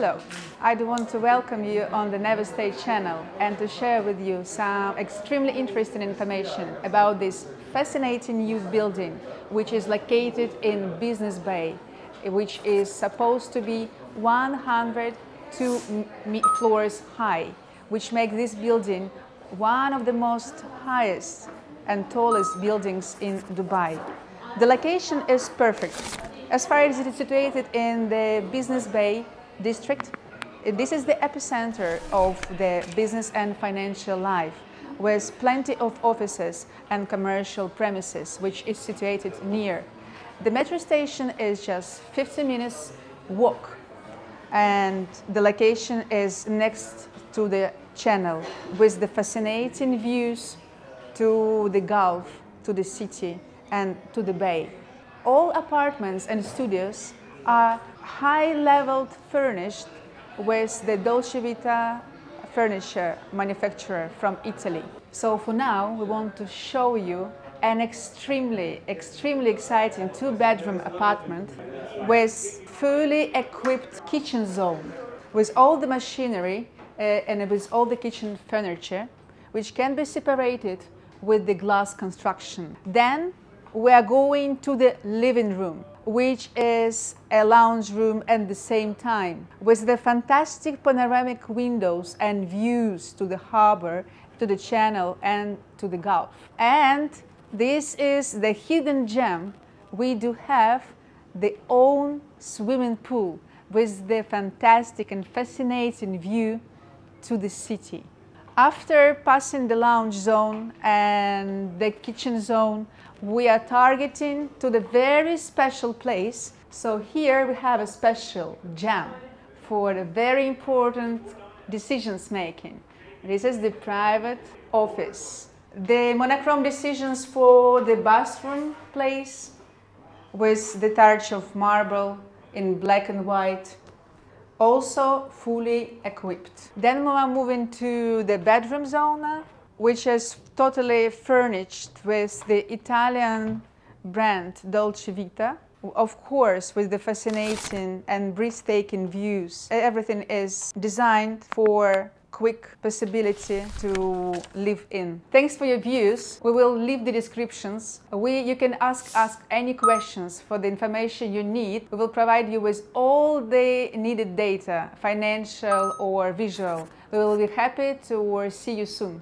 Hello, I do want to welcome you on the Nevestate channel and to share with you some extremely interesting information about this fascinating new building which is located in Business Bay, which is supposed to be 102 floors high, which makes this building one of the most highest and tallest buildings in Dubai. The location is perfect. As far as it is situated in the Business Bay district, this is the epicenter of the business and financial life with plenty of offices and commercial premises which is situated near. The metro station is just 15 minutes walk and the location is next to the channel with the fascinating views to the Gulf, to the city and to the bay. All apartments and studios are high-leveled furnished with the Dolce Vita furniture manufacturer from Italy. So for now, we want to show you an extremely, extremely exciting two-bedroom apartment with fully equipped kitchen zone, with all the machinery uh, and with all the kitchen furniture, which can be separated with the glass construction. Then we are going to the living room, which is a lounge room at the same time, with the fantastic panoramic windows and views to the harbor, to the channel and to the Gulf. And this is the hidden gem. We do have the own swimming pool with the fantastic and fascinating view to the city. After passing the lounge zone and the kitchen zone, we are targeting to the very special place. So here we have a special jam for the very important decisions making. This is the private office. The monochrome decisions for the bathroom place with the touch of marble in black and white also fully equipped. Then we are moving to the bedroom zone, which is totally furnished with the Italian brand Dolce Vita. Of course, with the fascinating and breathtaking views. Everything is designed for quick possibility to live in. Thanks for your views. We will leave the descriptions. We, you can ask us any questions for the information you need. We will provide you with all the needed data, financial or visual. We will be happy to see you soon.